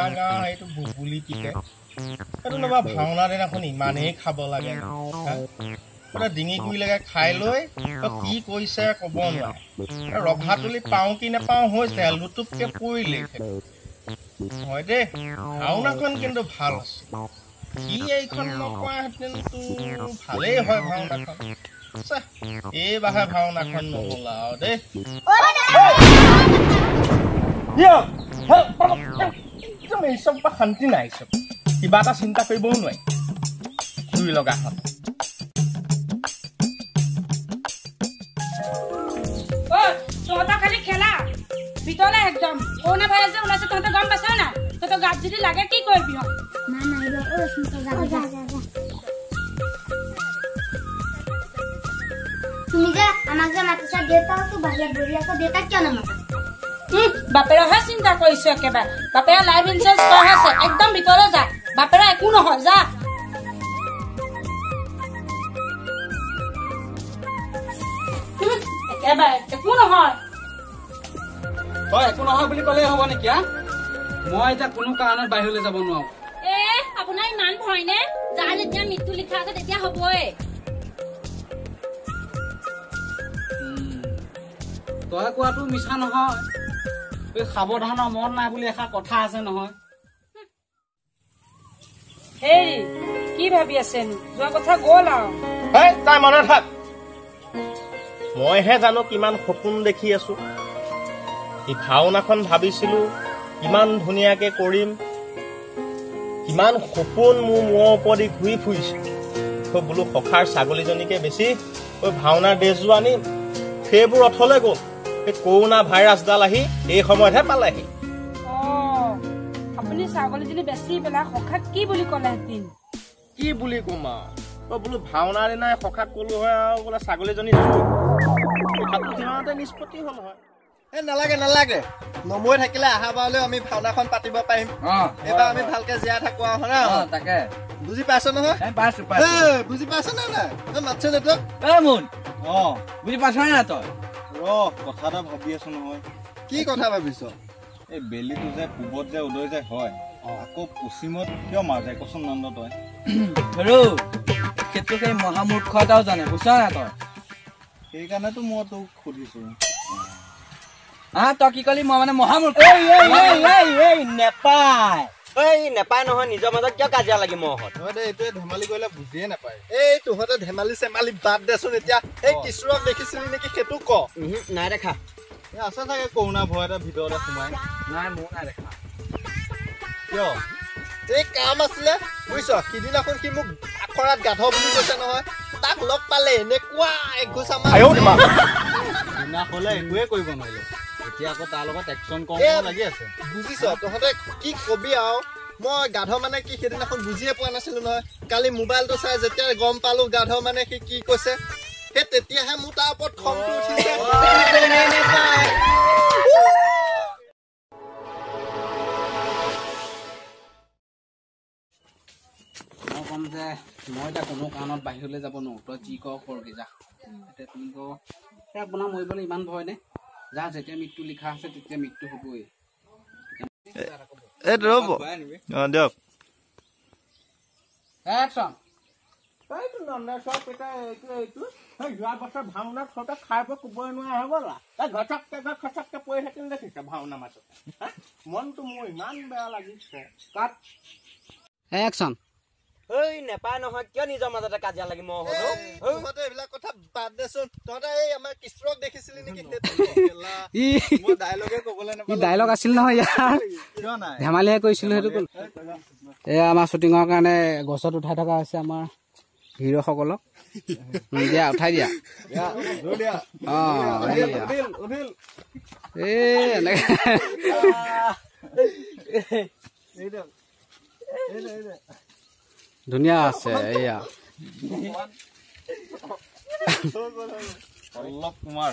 এইটো বুবুলি টিপে এইটো নবা ভাওনা দিনাখন ইমানেই খাব লাগে? পুৰা ডিঙি গুৰিলৈকে খাই লৈ কি কৰিছে ক'ব নোৱাৰে। ৰভাতলি পাওঁ কি নাপাওঁ হৈছে লুটুপকে পৰিলে হয় দেই ভাওনাখন কিন্তু ভাল আছে। সি এইখন নকৰাহেঁতেনতো ভালেই হয় ভাওনাখন। এইবাৰহে ভাওনাখন নহ'ল আৰু দেই। একদম এই চব পৰা শান্তি নাই চব কিবা এটা চিন্তা কৰিবও নোৱাৰি। জুই লগা হ'ল। ঐ তহঁতৰ খালি খেলা। ভিতৰলে একদম। কৰোণা ভাইৰাছ যে ওলাইছে তহঁতে গম পাইছ নাই? তহঁতৰ গাত যদি লাগে কি কৰিবি হত না না এবার ও শুনতে যা যা যা যা তুমি যে আমাক যে মাতিছা দেউতাও তো বাহিৰত বহি আছে দেউতাক কিয় নামাতা? বাপেৰেহে চিন্তা কৰিছো একেবাৰে। বাপেৰে লাইফ ইঞ্চুৰেঞ্চ কৰা আছে একদম ভিতৰলৈ যা। বাপেৰে একো নহয় যা। উম, একেবাৰে একো নহয়। তই একো নহয় বুলি ক'লেই হ'ব নেকি হা? মই এতিয়া কোনো কাৰণত বাহিৰলৈ যাব নোৱাৰো। এ আপোনাৰ ইমান ভয় নে? যাৰ যেতিয়া মৃত্যু লিখা আছে তেতিয়া হবই। উম, তই কোৱাটো মিছা নহয়। এই সাৱধানৰ মন নাই বুলি এষাৰ কথা আছে নহয়। হেৰি কি ভাবি আছেনো? যোৱা কথা গ'ল আৰু হেই তাই মনত থাক মইহে জানো কিমান সপোন দেখি আছো। এই ভাওনাখন ভাবিছিলো কিমান ধুনীয়াকে কৰিম। কিমান সপোন মোৰ মূৰৰ ওপৰেদি ঘূৰি ফুৰিছে। বোলো সখাৰ ছাগলীজনীকে বেছি ঐ ভাওনাৰ ড্ৰেছযোৰ আনিম। সেইবোৰ অথলে গ'ল। এই কৰোণা ভাইৰাছডাল আহি এই সময়তহে পালেহি। অ আপুনি ছাগলীজনী বেচি পেলাই সখাক কি বুলি ক'লেহেঁতেন কি বুলি ক'ম আৰু? বোলো ভাওনাৰ দিনাই সখাক ক'লো হয় আৰু বোলে ছাগলীজনী নিষ্পত্তি হ'ল হয়। এ নালাগে নালাগে। নমৈ থাকিলে অহা বাৰলৈ আমি ভাওনাখন পাতিব পাৰিম। এইবাৰ আমি ভালকে জীয়াই থাকো আৰু হয় না তাকে। বুজি পাইছ নহয়? বুজি পাইছ নে নাই? এইটো। মোন। অ। বুজি পাইছ নাই তই? ৰ কথা এটা ভাবি আছো নহয়। কি কথা ভাবিছ? এই বেলিটো যে পূবত যে উদয় যে হয় আকৌ পশ্চিমত কিয় মাজে কচোন নন্দ তই। হেৰৌ সেইটো সেই মহামূৰ্খ এটাও জানে বুজিছ নাই তই? সেইকাৰণেতো মই তোক সুধিছো। হা তই কি কলি? মই মানে মহামূৰ্খ। নেপায় এই নেপায় নহয় নিজৰ মাজত কিয় কাজিয়া লাগি মহত দে এইটোৱে ধেমালি কৰিলে বুজিয়ে নাপায়। এই তহঁতে ধেমালি চেমালি বাদ দেচোন এতিয়া। এই কিশোৰক দেখিছিলি নেকি? সেইটো ক। নাই দেখা। এই আছে চাগে কৰোণা ভয় এটা ভিতৰতে সোমাই। নাই মোৰ নাই দেখা। কিয়? এই কাম আছিলে বুজিছ? সিদিনাখন সি মোক আখৰাত গাধ বুলি কৈছে নহয়। তাক লগ পালে এনেকুৱা আমাৰ দিনা হ'লে একোৱে কৰিব নোৱাৰিলো। এতিয়া আকৌ তাৰ লগত একচন কম লাগি আছে। বুজিছ তহঁতে কি কবি আৰু? মই গাধ মানে কি সেইদিনাখন বুজিয়ে পোৱা নাছিলো নহয়। কালি মোবাইলটো চাই যেতিয়া গম পালো গাধ মানে সি কি কৈছে সেই তেতিয়াহে মোৰ তাৰ ওপৰত খংটো উঠিছে। মই ক'ম যে মই এতিয়া কোনো কাৰণত বাহিৰলৈ যাব নোৱাৰো। তই যি কৰ কৰগে যা। এতিয়া তুমি ক এই আপোনাৰ মৰিবলৈ ইমান ভয় নে? যা যেতিয়া মৃত্যু লিখা আছে তেতিয়া মৃত্যু হ'বই। এই ৰ'ব। অঁ দিয়ক। একচন এইটো নন্দেশ্বৰ পিতা এইটো এইটো সেই যোৱা বছৰ ভাওনাত খাই বৈ ক'বই নোৱাৰা হৈ গ'ল এই ঘচককে খচককে পৰি থাকিল দেখিছে ভাওনা মাজতে হা? মনটো মোৰ ইমান বেয়া লাগিছে। তাত একচন। এই নেপায় নহয় কিয় নিজৰ মাজতে কাজিয়া লাগি তহঁতে এইবিলাক কথা বাদ দেচোন তহঁতে এই আমাৰ কিশোৰক দেখিছিলি নেকি? সেইটো কেলা। ই মই ডাইলগে ক'বলৈ আছিল নহয় ইয়াৰ। ধেমালিহে কৰিছিলো সেইটো ক'লো এয়া আমাৰ শ্বুটিঙৰ কাৰণে গছত উঠাই থকা হৈছে আমাৰ হিৰোসকলক। দিয়া উঠাই দিয়া। অ এই এনেকে। ধুনীয়া আছে এয়া পল্লৱ কুমাৰ